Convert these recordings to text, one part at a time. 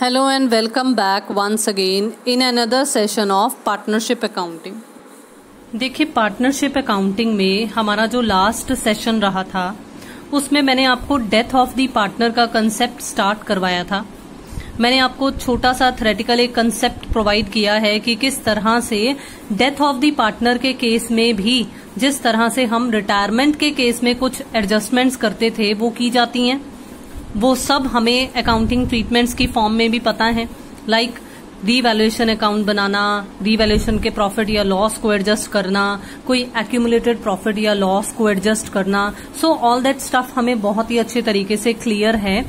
Hello and welcome back once again in another session of partnership accounting. देखिए partnership accounting में हमारा जो last session रहा था, उसमें मैंने आपको डेथ ऑफ़ द पार्टनर का कंसेप्ट स्टार्ट करवाया था मैंने आपको छोटा सा थ्रेटिकल एक कंसेप्ट प्रोवाइड किया है कि किस तरह से डेथ ऑफ़ द पार्टनर के केस में भी, जिस तरह से हम रिटायरमेंट के केस में कुछ एडजस्टमेंट्स करते थे, वो की जाती हैं वो सब हमें अकाउंटिंग ट्रीटमेंट्स की फॉर्म में भी पता है। लाइक रीवैल्यूएशन अकाउंट बनाना रीवैल्यूएशन के प्रॉफिट या लॉस को एडजस्ट करना, कोई एक्यूमुलेटेड प्रॉफिट या लॉस को एडजस्ट करना। सो ऑल दैट स्टफ़ हमें बहुत ही अच्छे तरीके से क्लियर है।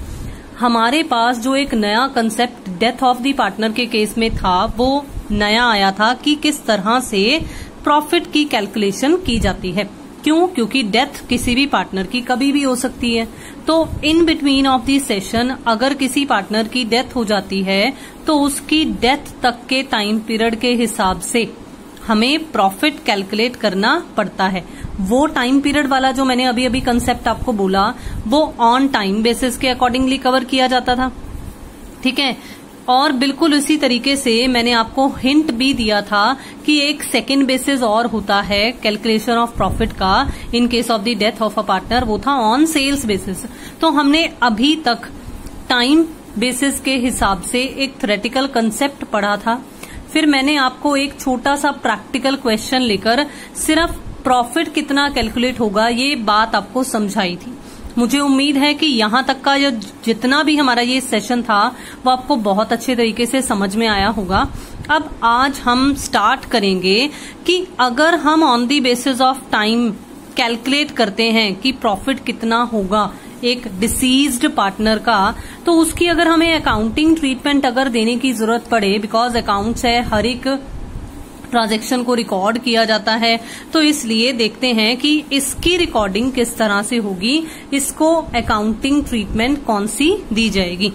हमारे पास जो एक नया concept death of the partner के केस में था, वो नया आया था कि किस तरह से प्रॉफिट की कैलकुलेशन की जाती है। क्यों? क्योंकि डेथ किसी भी पार्टनर की कभी भी हो सकती है। तो in between of the session अगर किसी पार्टनर की डेथ हो जाती है तो उसकी डेथ तक के टाइम पीरियड के हिसाब से हमें प्रॉफिट कैलकुलेट करना पड़ता है। वो टाइम पीरियड वाला जो मैंने अभी अभी कंसेप्ट आपको बोला, वो ऑन टाइम बेसिस के अकॉर्डिंगली कवर किया जाता था। ठीक है? और बिल्कुल उसी तरीके से मैंने आपको हिंट भी दिया था कि एक सेकेंड बेसिस और होता है कैलकुलेशन ऑफ़ प्रॉफिट का in case of the death of a partner वो था ऑन सेल्स बेसिस तो हमने अभी तक टाइम बेसिस के हिसाब से एक थ्रेटिकल कंसेप्ट पढ़ा था। फिर मैंने आपको एक छोटा सा प्रैक्टिकल क्वेश्चन लेकर सिर्फ़ प्रॉफिट कितना कैलकुलेट होगा, ये बात आपको समझाई थी। मुझे उम्मीद है कि यहाँ तक का जो जितना भी हमारा ये सेशन था, वो आपको बहुत अच्छे तरीके से समझ में आया होगा। अब आज हम स्टार्ट करेंगे कि अगर हम on the basis of time calculate करते हैं कि प्रॉफिट कितना होगा एक डिसीज्ड पार्टनर का तो उसकी अगर हमें अकाउंटिंग ट्रीटमेंट अगर देने की ज़रूरत पड़े बिकॉज़ अकाउंट्स है, हर एक ट्रांजेक्शन को रिकॉर्ड किया जाता है। तो इसलिए देखते हैं कि इसकी रिकॉर्डिंग किस तरह से होगी, इसको अकाउंटिंग ट्रीटमेंट कौन सी दी जाएगी।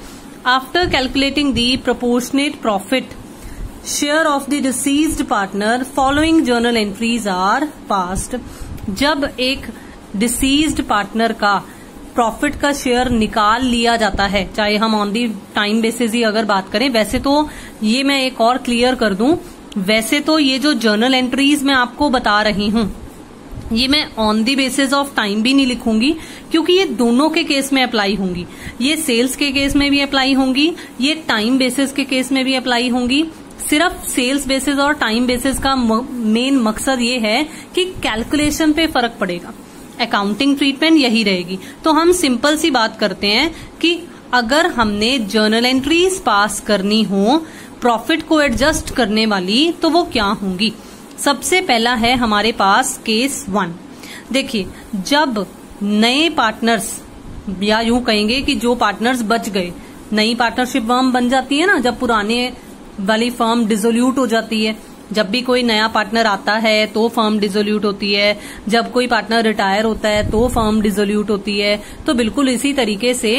After calculating the proportionate profit share of the deceased partner following journal entries are passed जब एक डिसीज्ड पार्टनर का प्रॉफिट का शेयर निकाल लिया जाता है। चाहे हम ऑन दी टाइम बेसिस ही अगर बात करें, वैसे तो ये मैं एक और क्लियर कर दूँ। वैसे तो ये जो जर्नल एंट्रीज मैं आपको बता रही हूँ, ये मैं on the basis of time भी नहीं लिखूँगी, क्योंकि ये दोनों के केस में अप्लाई होंगी। ये सेल्स के केस में भी अप्लाई होंगी, ये टाइम बेसिस के केस में भी अप्लाई होंगी। सिर्फ़ सेल्स बेसिस और टाइम बेसिस का मेन मकसद ये है कि कैलकुलेशन पे फ़र्क पड़ेगा। अकाउंटिंग ट्रीटमेंट यही रहेगी। तो हम सिंपल सी बात करते हैं कि अगर हमने जर्नल एंट्रीज पास करनी हो प्रॉफिट को एडजस्ट करने वाली तो वो क्या होंगी? सबसे पहला है हमारे पास केस वन देखिए, जब नए पार्टनर्स या यूँ कहेंगे कि जो पार्टनर्स बच गए, नई पार्टनरशिप फर्म बन जाती है ना, जब पुराने वाली फर्म डिजोल्यूट हो जाती है जब भी कोई नया पार्टनर आता है तो फर्म डिजोल्यूट होती है। जब कोई पार्टनर रिटायर होता है तो फर्म डिजोल्यूट होती है। तो बिल्कुल इसी तरीके से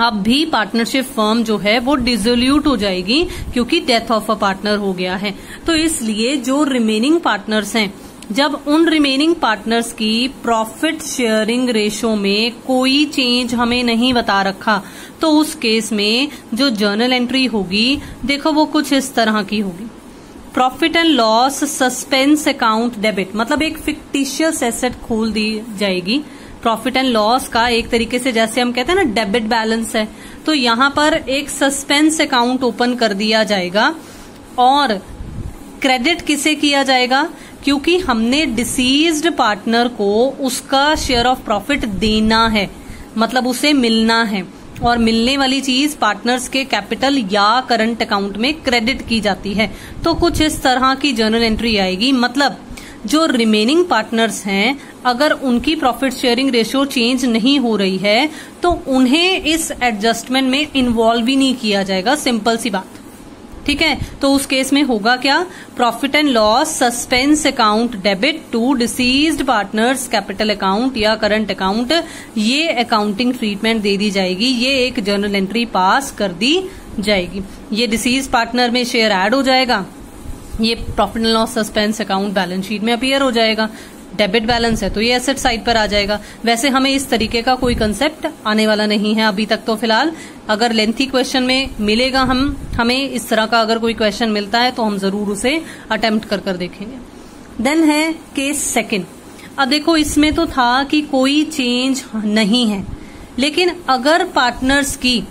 अब भी पार्टनरशिप फर्म जो है, वो डिजोल्यूट हो जाएगी, क्योंकि डेथ ऑफ़ अ पार्टनर हो गया है। तो इसलिए जो रिमेनिंग पार्टनर्स हैं, जब उन रिमेनिंग पार्टनर्स की प्रॉफिट शेयरिंग रेशो में कोई चेंज हमें नहीं बता रखा तो उस केस में जो जर्नल एंट्री होगी, देखो वो कुछ इस तरह की होगी। Profit and loss suspense account debit मतलब एक फिक्टिशियस एसेट खोल दी जाएगी। प्रॉफिट एंड लॉस का एक तरीके से जैसे हम कहते हैं ना डेबिट बैलेंस है। तो यहाँ पर एक सस्पेंस अकाउंट ओपन कर दिया जाएगा और क्रेडिट किसे किया जाएगा? क्योंकि हमने डिसीज्ड पार्टनर को उसका शेयर ऑफ़ प्रॉफिट देना है। मतलब उसे मिलना है। और मिलने वाली चीज़ पार्टनर्स के कैपिटल या करंट अकाउंट में क्रेडिट की जाती है। तो कुछ इस तरह की जर्नल एंट्री आएगी। मतलब जो रिमेनिंग पार्टनर्स हैं, अगर उनकी प्रॉफिट शेयरिंग रेशियो चेंज नहीं हो रही है तो उन्हें इस एडजस्टमेंट में इन्वॉल्व ही नहीं किया जाएगा। सिंपल सी बात। ठीक है? तो उस केस में होगा क्या? Profit and loss suspense account debit to deceased partners capital account या करंट अकाउंट ये अकाउंटिंग ट्रीटमेंट दे दी जाएगी। ये एक जर्नल एंट्री पास कर दी जाएगी। ये डिसीज पार्टनर में शेयर ऐड हो जाएगा। ये profit and loss suspense account balance sheet में अपियर हो जाएगा। डेबिट बैलेंस है तो ये एसेट साइड पर आ जाएगा। वैसे हमें इस तरीके का कोई कंसेप्ट आने वाला नहीं है अभी तक तो फ़िलहाल। अगर लेंथी क्वेश्चन में मिलेगा हम, हमें इस तरह का अगर कोई क्वेश्चन मिलता है तो हम ज़रूर उसे अटेम्प्ट कर कर देखेंगे। देन है केस सेकेंड अब देखो, इसमें तो था कि कोई चेंज नहीं है। लेकिन अगर पार्टनर्स की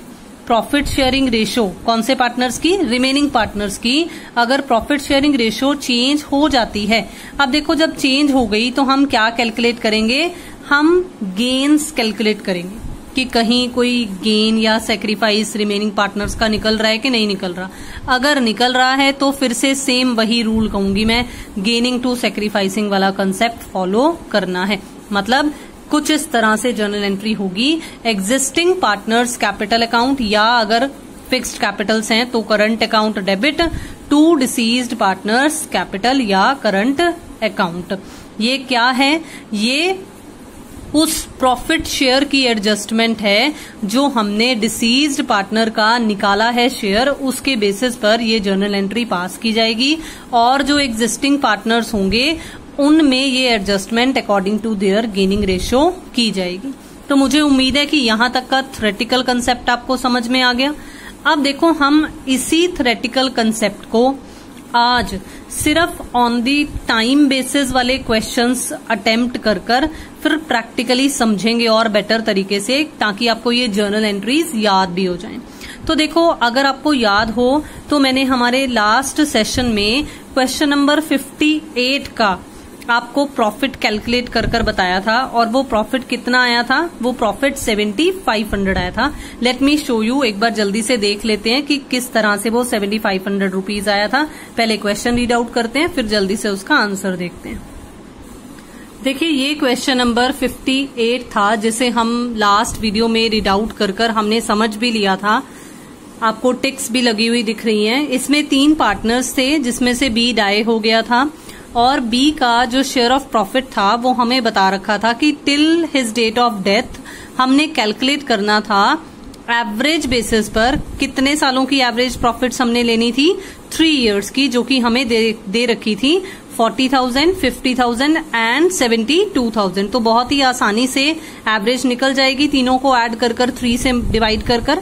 प्रॉफिट शेयरिंग रेशो कौन से पार्टनर्स की? रिमेनिंग पार्टनर्स की। अगर प्रॉफिट शेयरिंग रेशो चेंज हो जाती है, अब देखो जब चेंज हो गई तो हम क्या कैलकुलेट करेंगे? हम गेन्स कैलकुलेट करेंगे कि कहीं कोई गेन या सेक्रीफाइस रिमेनिंग पार्टनर्स का निकल रहा है कि नहीं निकल रहा। अगर निकल रहा है तो फिर से सेम वही रूल कहूँगी मैं गेनिंग टू सेक्रीफाइसिंग वाला कंसेप्ट फॉलो करना है। मतलब कुछ इस तरह से जर्नल एंट्री होगी। एग्जिस्टिंग पार्टनर्स कैपिटल अकाउंट या अगर फिक्स्ड कैपिटल्स हैं तो current account debit to deceased partners capital या करंट अकाउंट ये क्या है? ये उस प्रॉफिट शेयर की एडजस्टमेंट है जो हमने डिसीज्ड पार्टनर का निकाला है शेयर उसके बेसिस पर ये जर्नल एंट्री पास की जाएगी। और जो एग्जिस्टिंग पार्टनर्स होंगे उनमें ये adjustment according to their gaining ratio की जाएगी। तो मुझे उम्मीद है कि यहाँ तक का थ्रेटिकल कंसेप्ट आपको समझ में आ गया। अब देखो, हम इसी थ्रेटिकल कंसेप्ट को आज सिर्फ़ ऑन दी टाइम बेसिस वाले क्वेश्चंस अटेम्प्ट कर कर फिर प्रैक्टिकली समझेंगे और बेटर तरीके से, ताकि आपको ये जर्नल एंट्रीज याद भी हो जाएँ। तो देखो, अगर आपको याद हो तो मैंने हमारे लास्ट सेशन में क्वेश्चन नंबर 58 का आपको प्रॉफिट कैलकुलेट कर कर बताया था और वो प्रॉफिट कितना आया था? वो प्रॉफिट सेवेंटी फाइव हंड्रेड आया था। लेट मी शो यू एक बार जल्दी से देख लेते हैं कि किस तरह से वो सेवेंटी फाइव हंड्रेड रुपीज़ आया था। पहले क्वेश्चन रीड आउट करते हैं, फिर जल्दी से उसका आंसर देखते हैं। देखिए, ये क्वेश्चन नंबर 58 था, जिसे हम लास्ट वीडियो में रीड आउट कर कर हमने समझ भी लिया था। आपको टिक्स भी लगी हुई दिख रही हैं। इसमें तीन पार्टनर्स थे, जिसमें से बी डाई हो गया था। और बी का जो शेयर ऑफ़ प्रॉफिट था वो हमें बता रखा था कि till his date of death हमने कैलकुलेट करना था एवरेज बेसिस पर कितने सालों की एवरेज प्रॉफिट्स हमने लेनी थी? थ्री इयर्स की जो कि हमें दे, दे रखी थी forty thousand fifty thousand and seventy two thousand तो बहुत ही आसानी से एवरेज निकल जाएगी तीनों को ऐड कर कर थ्री से डिवाइड कर कर।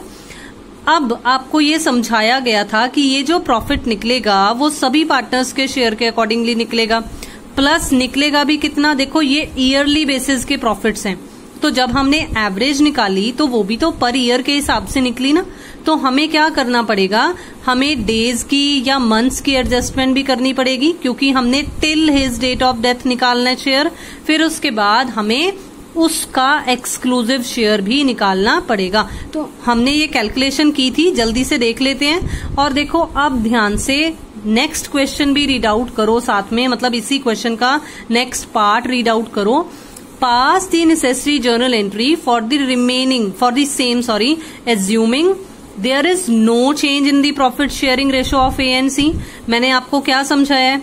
अब आपको ये समझाया गया था कि ये जो प्रॉफिट निकलेगा, वो सभी पार्टनर्स के शेयर के अकॉर्डिंगली निकलेगा। प्लस निकलेगा भी कितना? देखो, ये ईयरली बेसिस के प्रॉफिट्स हैं। तो जब हमने एवरेज निकाली तो वो भी तो पर ईयर के हिसाब से निकली ना? तो हमें क्या करना पड़ेगा? हमें डेज़ की या मंथ्स की एडजस्टमेंट भी करनी पड़ेगी, क्योंकि हमने till his date of death निकालना है शेयर फिर उसके बाद हमें उसका एक्सक्लूसिव शेयर भी निकालना पड़ेगा। तो हमने ये कैलकुलेशन की थी, जल्दी से देख लेते हैं। और देखो, अब ध्यान से नेक्स्ट क्वेश्चन भी रीड आउट करो साथ में मतलब इसी क्वेश्चन का नेक्स्ट पार्ट रीड आउट करो। Pass the necessary journal entry for the remaining for the same sorry assuming there is no change in the profit sharing ratio of A and C मैंने आपको क्या समझाया है?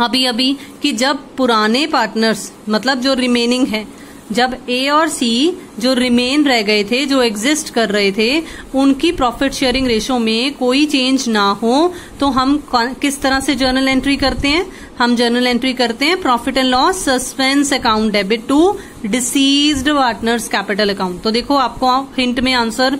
अभी अभी कि जब पुराने पार्टनर्स मतलब जो रिमेनिंग है जब ए और सी जो रिमेन रह गए थे, जो एग्जिस्ट कर रहे थे, उनकी प्रॉफिट शेयरिंग रेशो में कोई चेंज ना हो तो हम किस तरह से जर्नल एंट्री करते हैं? हम जर्नल एंट्री करते हैं profit and loss suspense account debit to deceased partners capital account तो देखो, आपको हिंट में आंसर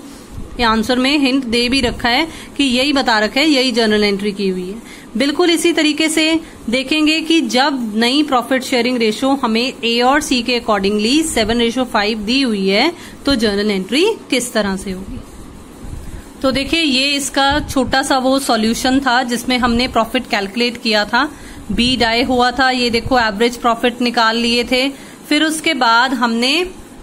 आंसर में हिंट दे भी रखा है कि यही बता रखा है, यही जर्नल एंट्री की हुई है। बिल्कुल इसी तरीके से देखेंगे कि जब नई प्रॉफिट शेयरिंग रेशो हमें ए और सी के अकॉर्डिंगली सेवन रेशो फाइव दी हुई है तो जर्नल एंट्री किस तरह से होगी? तो देखिए, ये इसका छोटा सा वो सॉल्यूशन था जिसमें हमने प्रॉफिट कैलकुलेट किया था। बी डाई हुआ था, ये देखो एवरेज प्रॉफिट निकाल लिए थे। फिर उसके बाद हमने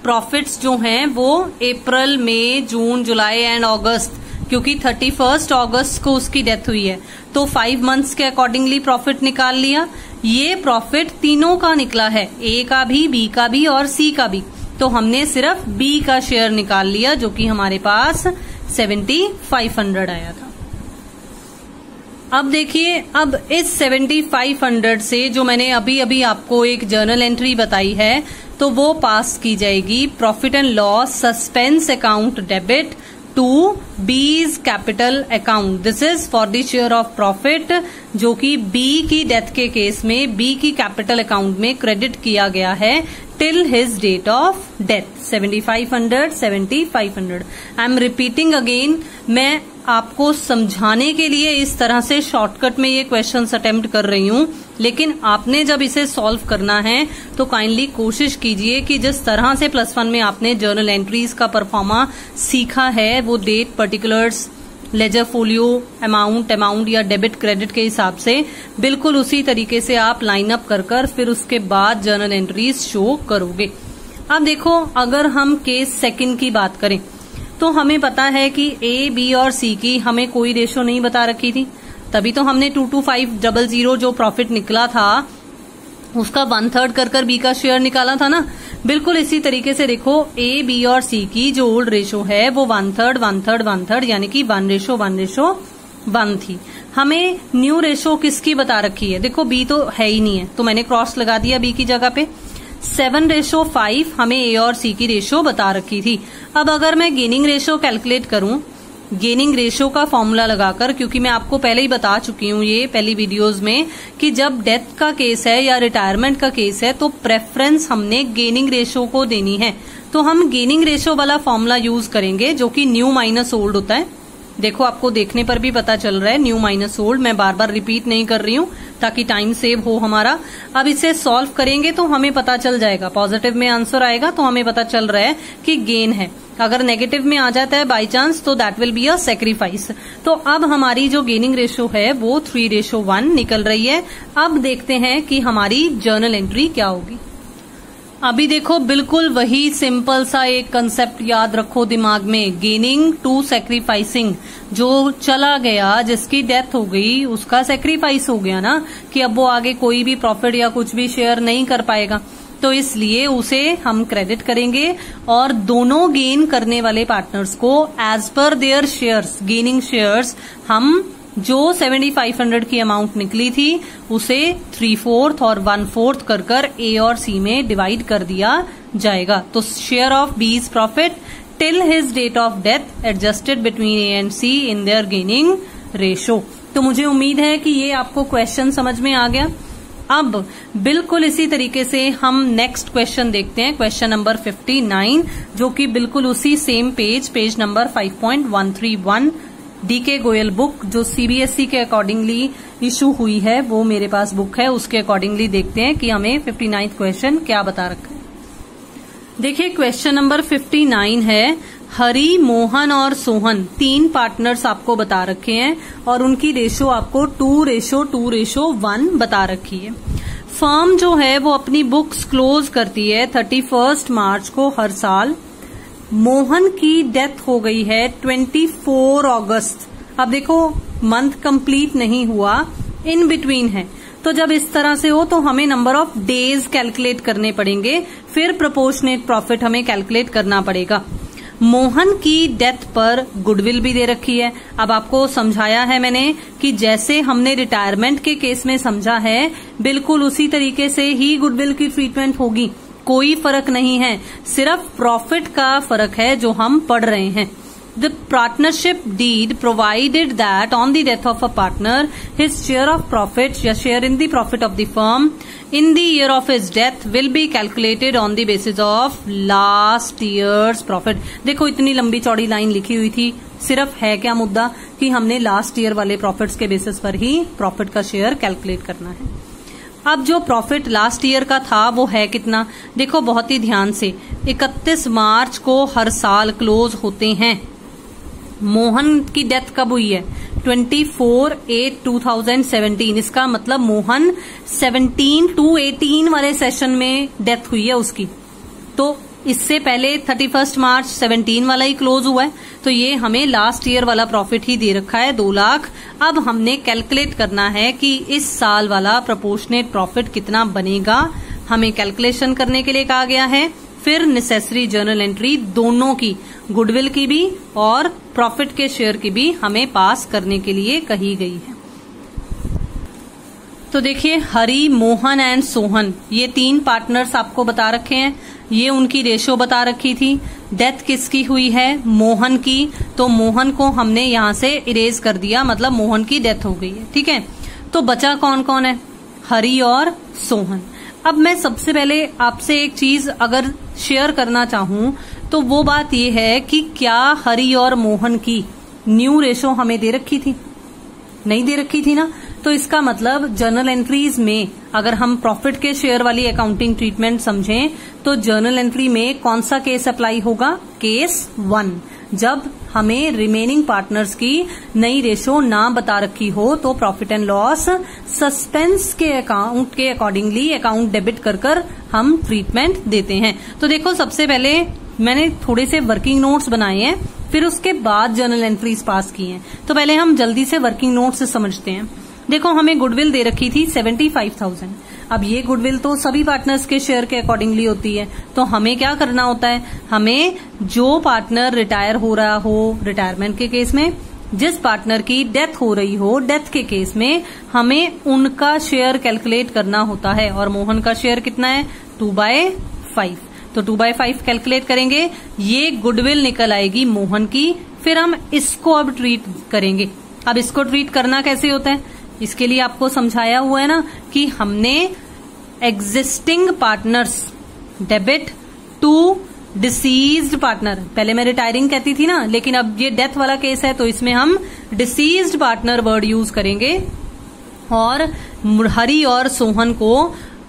प्रॉफिट्स जो हैं, वो अप्रैल मई जून जुलाई एंड अगस्त क्योंकि थर्टी फ़र्स्ट ऑगस्ट को उसकी डेथ हुई है। तो फाइव मंथ्स के अकॉर्डिंगली प्रॉफिट निकाल लिया। ये प्रॉफिट तीनों का निकला है। ए का भी बी का भी और सी का भी। तो हमने सिर्फ़ बी का शेयर निकाल लिया, जो कि हमारे पास सेवेंटी फाइव हंड्रेड आया था। अब देखिए, अब इस सेवेंटी फाइव हंड्रेड से जो मैंने अभी अभी आपको एक जर्नल एंट्री बताई है तो वो पास की जाएगी। Profit and loss suspense account debit to B's capital account this is for the share of profit जो कि बी की डेथ के केस में बी की कैपिटल अकाउंट में क्रेडिट किया गया है till his date of death seventy five hundred seventy five hundred I am repeating again मैं आपको समझाने के लिए इस तरह से शॉर्टकट में ये क्वेश्चन अटेम्प्ट कर रही हूँ। लेकिन आपने जब इसे सॉल्व करना है तो काइंडली कोशिश कीजिए कि जिस तरह से प्लस वन में आपने जर्नल एंट्रीज का परफॉर्मा सीखा है, वो date particulars ledger folio amount amount या डेबिट क्रेडिट के हिसाब से, बिल्कुल उसी तरीके से आप लाइन अप कर कर फिर उसके बाद जर्नल एंट्रीज शो करोगे। अब देखो, अगर हम केस सेकंड की बात करें तो हमें पता है कि ए बी और सी की हमें कोई रेशो नहीं बता रखी थी। तभी तो हमने two two five double zero जो प्रॉफिट निकला था, उसका वन थर्ड कर कर बी का शेयर निकाला था ना। बिल्कुल इसी तरीके से देखो ए बी और सी की जो ओल्ड रेशो है, वो one third one third one third यानी कि one ratio one ratio one थी। हमें न्यू रेशो किसकी बता रखी है? देखो बी तो है ही नहीं है। तो मैंने क्रॉस लगा दिया बी की जगह पे। सेवन रेशो फाइव हमें ए और सी की रेशो बता रखी थी। अब अगर मैं गेनिंग रेशो कैलकुलेट करूँ, गेनिंग रेशो का फॉर्मूला लगाकर, क्योंकि मैं आपको पहले ही बता चुकी हूँ ये पहली वीडियोस में, कि जब डेथ का केस है या रिटायरमेंट का केस है तो प्रेफरेंस हमने गेनिंग रेशो को देनी है। तो हम गेनिंग रेशो वाला फॉर्मूला यूज़ करेंगे, जो कि न्यू माइनस ओल्ड होता है। देखो, आपको देखने पर भी पता चल रहा है न्यू माइनस ओल्ड मैं बार बार रिपीट नहीं कर रही हूँ, ताकि टाइम सेव हो हमारा। अब इसे सॉल्व करेंगे तो हमें पता चल जाएगा। पॉजिटिव में आंसर आएगा तो हमें पता चल रहा है कि गेन है। अगर नेगेटिव में आ जाता है बाई चांस तो that will be a sacrifice तो अब हमारी जो गेनिंग रेशो है, वो थ्री रेशो वन निकल रही है। अब देखते हैं कि हमारी जर्नल एंट्री क्या होगी। अभी देखो, बिल्कुल वही सिंपल सा एक कंसेप्ट याद रखो दिमाग में। गेनिंग टू सेक्रीफाइसिंग जो चला गया, जिसकी डेथ हो गई, उसका सेक्रीफाइस हो गया ना, कि अब वो आगे कोई भी प्रॉफिट या कुछ भी शेयर नहीं कर पाएगा। तो इसलिए उसे हम क्रेडिट करेंगे और दोनों गेन करने वाले पार्टनर्स को as per there shares gaining shares हम जो 7500 की अमाउंट निकली थी, उसे थ्री फोर्थ और वन फोर्थ कर कर ए और सी में डिवाइड कर दिया जाएगा। तो share of B's profit till his date of death adjusted between A and C in their gaining ratio तो मुझे उम्मीद है कि ये आपको क्वेश्चन समझ में आ गया। अब बिल्कुल इसी तरीके से हम नेक्स्ट क्वेश्चन देखते हैं क्वेश्चन नंबर 59 जो कि बिल्कुल उसी same page page number 5.131 DK Goyal book जो सीबीएसई e के अकॉर्डिंगली इशू हुई है, वो मेरे पास बुक है, उसके अकॉर्डिंगली देखते हैं कि हमें फिफ्टी नाइन्थ क्वेश्चन क्या बता रखा है। देखिए क्वेश्चन नंबर 59 है, हरी, मोहन और सोहन, तीन पार्टनर्स आपको बता रखे हैं और उनकी रेशो आपको two ratio two ratio one बता रखी है। फर्म जो है, वो अपनी बुक्स क्लोज करती है थर्टी फ़र्स्ट मार्च को हर साल। मोहन की डेथ हो गई है ट्वेंटी फोर अगस्त अब देखो, मंथ कंप्लीट नहीं हुआ, इन बिटवीन है। तो जब इस तरह से हो तो हमें नंबर ऑफ़ डेज़ कैलकुलेट करने पड़ेंगे, फिर प्रोपोर्शनेट प्रॉफिट हमें कैलकुलेट करना पड़ेगा। मोहन की डेथ पर गुडविल भी दे रखी है। अब आपको समझाया है मैंने कि जैसे हमने रिटायरमेंट के केस में समझा है, बिल्कुल उसी तरीके से ही गुडविल की ट्रीटमेंट होगी। कोई फ़र्क नहीं है। सिर्फ़ प्रॉफिट का फ़र्क है जो हम पढ़ रहे हैं। The partnership deed provided that on the death of a partner his share of profit या share in the profit of the firm in the year of his death will be calculated on the basis of last year profit देखो, इतनी लंबी चौड़ी line लिखी हुई थी। सिर्फ़ है क्या मुद्दा कि हमने लास्ट ईयर वाले प्रॉफिट के बेसिस पर ही प्रॉफिट का शेयर कैलकुलेट करना है। अब जो प्रॉफिट लास्ट ईयर का था, वो है कितना? देखो, बहुत ही ध्यान से। 31 मार्च को हर साल क्लोज होते हैं। मोहन की डेथ कब हुई है? Twenty four eight two thousand seventeen इसका मतलब मोहन सेवनटीन टू एटीन वाले सेशन में डेथ हुई है उसकी। तो इससे पहले थर्टी फ़र्स्ट मार्च सेवनटीन वाला ही क्लोज हुआ है। तो ये हमें लास्ट ईयर वाला प्रॉफिट ही दे रखा है, दो लाख। अब हमने कैलकुलेट करना है कि इस साल वाला प्रपोर्शनेट प्रॉफिट कितना बनेगा। हमें कैलकुलेशन करने के लिए कहा गया है। फिर नेसेसरी जर्नल एंट्री दोनों की गुडविल की भी और प्रॉफिट के शेयर की भी हमें पास करने के लिए कही गई है। तो देखिए, हरी, मोहन एंड सोहन, ये तीन पार्टनर्स आपको बता रखे हैं। ये उनकी रेशो बता रखी थी। डेथ किसकी हुई है? मोहन की। तो मोहन को हमने यहाँ से इरेज कर दिया। मतलब मोहन की डेथ हो गई है। ठीक है? तो बचा कौन कौन है? हरी और सोहन। अब मैं सबसे पहले आपसे एक चीज़ अगर शेयर करना चाहूँ तो वो बात ये है कि क्या हरी और मोहन की न्यू रेशो हमें दे रखी थी? नहीं दे रखी थी ना? तो इसका मतलब जर्नल एंट्रीज में अगर हम प्रॉफिट के शेयर वाली अकाउंटिंग ट्रीटमेंट समझें तो जर्नल एंट्री में कौन सा केस अप्लाई होगा? केस वन जब हमें रिमेनिंग पार्टनर्स की नई रेशो ना बता रखी हो तो प्रॉफिट एंड लॉस सस्पेंस के अकाउंट के अकॉर्डिंगली अकाउंट डेबिट कर कर हम ट्रीटमेंट देते हैं। तो देखो, सबसे पहले मैंने थोड़े से वर्किंग नोट्स बनाए हैं, फिर उसके बाद जर्नल एंट्रीज पास की हैं। तो पहले हम जल्दी से वर्किंग नोट्स समझते हैं। देखो, हमें गुडविल दे रखी थी सेवेंटी फाइव थाउज़ेंड अब ये गुडविल तो सभी पार्टनर्स के शेयर के अकॉर्डिंगली होती है. तो हमें क्या करना होता है? हमें जो पार्टनर रिटायर हो रहा हो रिटायरमेंट के केस में, जिस पार्टनर की डेथ हो रही हो डेथ के केस में, हमें उनका शेयर कैलकुलेट करना होता है. और मोहन का शेयर कितना है? टू बाय फाइव तो टू बाय फाइव कैलकुलेट करेंगे. ये गुडविल निकल आएगी मोहन की. फिर हम इसको अब ट्रीट करेंगे. अब इसको ट्रीट करना कैसे होता है? इसके लिए आपको समझाया हुआ है ना कि हमने existing partners debit to deceased partner पहले मैं रिटायरिंग कहती थी ना, लेकिन अब ये डेथ वाला केस है तो इसमें हम डिसीज्ड पार्टनर वर्ड यूज़ करेंगे। और हरि और सोहन को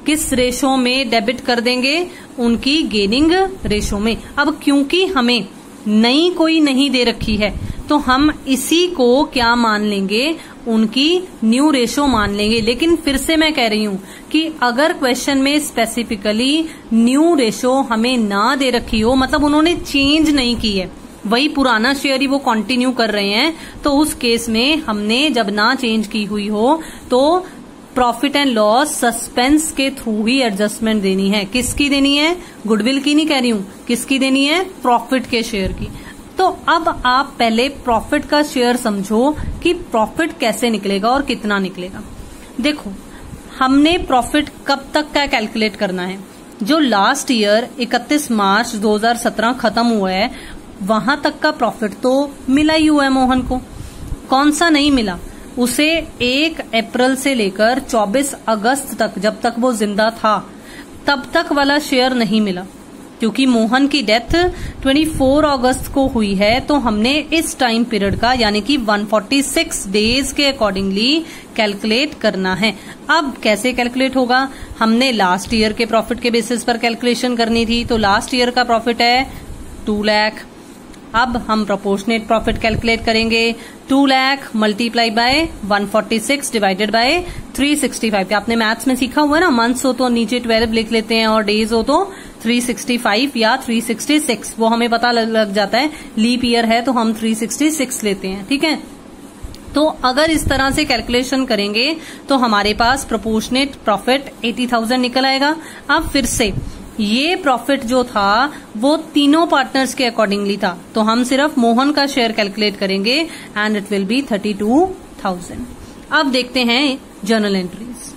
किस रेशो में डेबिट कर देंगे? उनकी गेनिंग रेशो में। अब क्योंकि हमें नई कोई नहीं दे रखी है तो हम इसी को क्या मान लेंगे? उनकी न्यू रेशो मान लेंगे। लेकिन फिर से मैं कह रही हूँ कि अगर क्वेश्चन में स्पेसिफिकली न्यू रेशो हमें ना दे रखी हो मतलब उन्होंने चेंज नहीं की है, वही पुराना शेयर ही वो कंटिन्यू कर रहे हैं तो उस केस में हमने जब ना चेंज की हुई हो तो प्रॉफिट एंड लॉस सस्पेंस के थ्रू ही एडजस्टमेंट देनी है। किसकी देनी है? गुडविल की नहीं कह रही हूँ। किसकी देनी है? प्रॉफिट के शेयर की। तो अब आप पहले प्रॉफिट का शेयर समझो कि प्रॉफिट कैसे निकलेगा और कितना निकलेगा। देखो, हमने प्रॉफिट कब तक का कैलकुलेट करना है? जो लास्ट ईयर 31 मार्च 2017 खत्म हुआ है, वहाँ तक का प्रॉफिट तो मिला ही हुआ है मोहन को। कौन सा नहीं मिला? उसे 1 अप्रैल से लेकर 24 अगस्त तक, जब तक वो ज़िंदा था, तब तक वाला शेयर नहीं मिला। क्योंकि मोहन की डेथ 24 अगस्त को हुई है तो हमने इस टाइम पीरियड का, यानी कि 146 डेज़ के अकॉर्डिंगली कैलकुलेट करना है। अब कैसे कैलकुलेट होगा? हमने लास्ट ईयर के प्रॉफिट के बेसिस पर कैलकुलेशन करनी थी तो लास्ट ईयर का प्रॉफिट है टू लैख अब हम प्रोपोर्शनेट प्रॉफिट कैलकुलेट करेंगे two lakh multiply by one forty six divided by three sixty five आपने मैथ्स में सीखा हुआ है ना? मंथ्स हो तो नीचे ट्वेल्व लिख लेते हैं और डेज़ हो तो थ्री सिक्सटी फाइव या थ्री सिक्सटी सिक्स वो हमें पता लग जाता है लीप ईयर है तो हम थ्री सिक्सटी सिक्स लेते हैं, ठीक है? तो अगर इस तरह से कैलकुलेशन करेंगे तो हमारे पास प्रोपोर्शनेट प्रॉफिट एटी थाउज़ेंड निकल आएगा। अब फिर से, ये प्रॉफिट जो था, वो तीनों पार्टनर्स के अकॉर्डिंगली था। तो हम सिर्फ़ मोहन का शेयर कैलकुलेट करेंगे and it will be thirty two thousand अब देखते हैं जर्नल एंट्रीज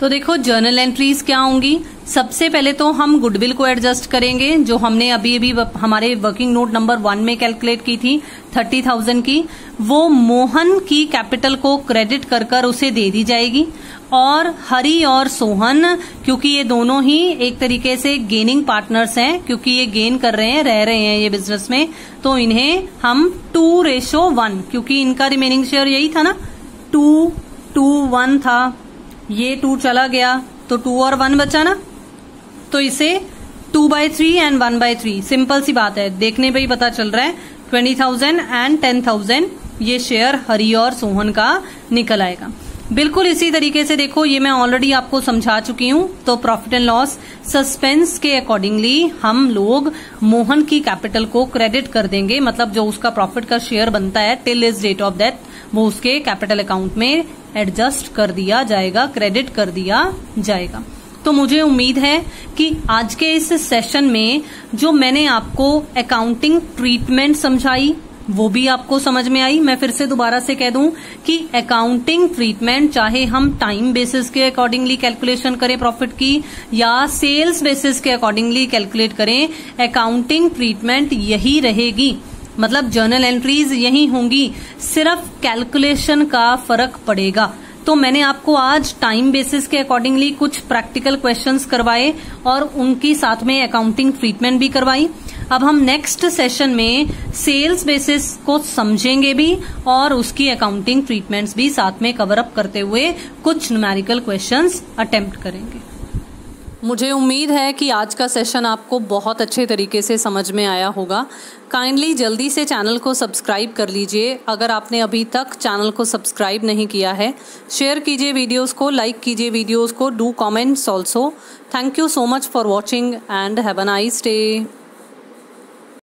तो देखो जर्नल एंट्रीज क्या होंगी? सबसे पहले तो हम गुडविल को एडजस्ट करेंगे, जो हमने अभी अभी हमारे वर्किंग नोट नंबर वन में कैलकुलेट की थी थर्टी थाउज़ेंड की। वो मोहन की कैपिटल को क्रेडिट कर कर उसे दे दी जाएगी। और हरि और सोहन, क्योंकि ये दोनों ही एक तरीके से गेनिंग पार्टनर्स हैं, क्योंकि ये गेन कर रहे हैं, रह रहे हैं ये बिज़नेस में तो इन्हें हम टू रेशो वन क्योंकि इनका रिमेनिंग शेयर यही था ना? टू टू वन था। ये टू चला गया तो टू और वन बचा ना? तो इसे two by three and one by three simple सी बात है, देखने पे ही पता चल रहा है twenty thousand and ten thousand ये शेयर हरी और सोहन का निकल आएगा। बिल्कुल इसी तरीके से देखो, ये मैं ऑलरेडी आपको समझा चुकी हूँ तो प्रॉफिट एंड लॉस सस्पेंस के अकॉर्डिंगली हम लोग मोहन की कैपिटल को क्रेडिट कर देंगे। मतलब जो उसका प्रॉफिट का शेयर बनता है till is date of death वो उसके कैपिटल अकाउंट में एडजस्ट कर दिया जाएगा, क्रेडिट कर दिया जाएगा। तो मुझे उम्मीद है कि आज के इस सेशन में जो मैंने आपको अकाउंटिंग ट्रीटमेंट समझाई, वो भी आपको समझ में आई। मैं फिर से दोबारा से कह दूँ कि अकाउंटिंग ट्रीटमेंट चाहे हम टाइम बेसिस के अकॉर्डिंगली कैलकुलेशन करें प्रॉफिट की, या सेल्स बेसिस के अकॉर्डिंगली कैलकुलेट करें अकाउंटिंग ट्रीटमेंट यही रहेगी। मतलब जर्नल एंट्रीज यही होंगी, सिर्फ़ कैलकुलेशन का फ़र्क पड़ेगा। तो मैंने आपको आज टाइम बेसिस के अकॉर्डिंगली कुछ प्रैक्टिकल क्वेश्चंस करवाए और उनकी साथ में अकाउंटिंग ट्रीटमेंट भी करवाई। अब हम नेक्स्ट सेशन में सेल्स बेसिस को समझेंगे भी और उसकी अकाउंटिंग ट्रीटमेंट्स भी साथ में कवर अप करते हुए कुछ न्यूमेरिकल क्वेश्चंस अटेम्प्ट करेंगे। मुझे उम्मीद है कि आज का सेशन आपको बहुत अच्छे तरीके से समझ में आया होगा। काइंडली जल्दी से चैनल को सब्सक्राइब कर लीजिए। अगर आपने अभी तक चैनल को सब्सक्राइब नहीं किया है शेयर कीजिए वीडियोस को लाइक कीजिए वीडियोस को do comments also thank you so much for watching and have a nice day